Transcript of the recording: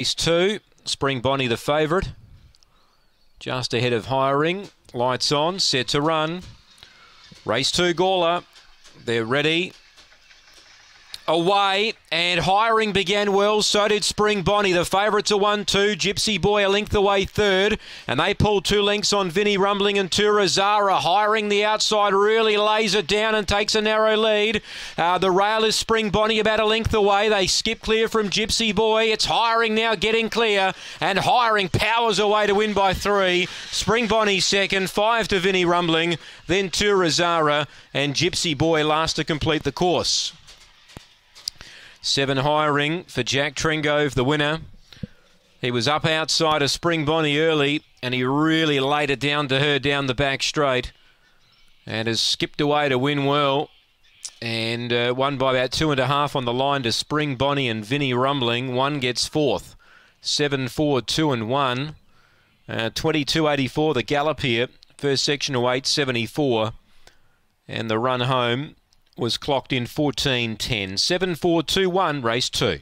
Race two, Spring Bonnie the favourite. Just ahead of Hiring. Lights on, set to run. Race two, Gawler. They're ready away, and hiring began well. So did Spring Bonnie. The favourites are one, two. Gypsy Boy a length away third, and they pulled two lengths on Vinny Rumbling and Turazara. Hiring the outside really lays it down and takes a narrow lead. Uh, the rail is Spring Bonnie about a length away. They skip clear from Gypsy Boy. It's hiring now getting clear, and hiring powers away to win by three. Spring Bonnie second, five to Vinny Rumbling, then Turazara, and Gypsy Boy last to complete the course. Seven hiring for Jack Trengove, the winner. He was up outside of Spring Bonnie early, and he really laid it down to her down the back straight, and has skipped away to win well, and uh, won by about two and a half on the line to Spring Bonnie and Vinny Rumbling. One gets fourth, seven, four, two, and one. Uh, 22.84 the gallop here. First section of 8.74. And the run home was clocked in 14.10. 7 4 2 1, race two.